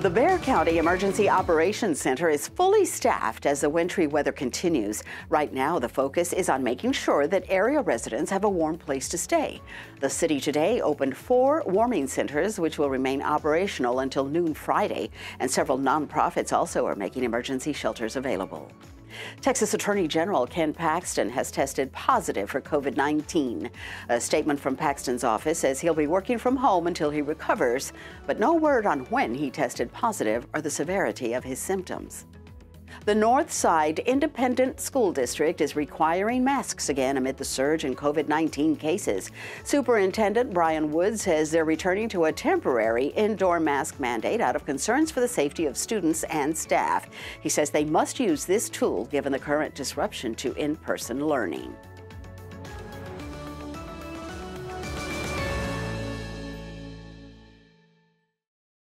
The Bexar County Emergency Operations Center is fully staffed as the wintry weather continues. Right now, the focus is on making sure that area residents have a warm place to stay. The city today opened four warming centers, which will remain operational until noon Friday, and several nonprofits also are making emergency shelters available. Texas Attorney General Ken Paxton has tested positive for COVID 19. A statement from Paxton's office says he'll be working from home until he recovers, but no word on when he tested positive or the severity of his symptoms. The Northside Independent School District is requiring masks again amid the surge in COVID 19 cases. Superintendent Brian Woods says they're returning to a temporary indoor mask mandate out of concerns for the safety of students and staff. He says they must use this tool given the current disruption to in person learning.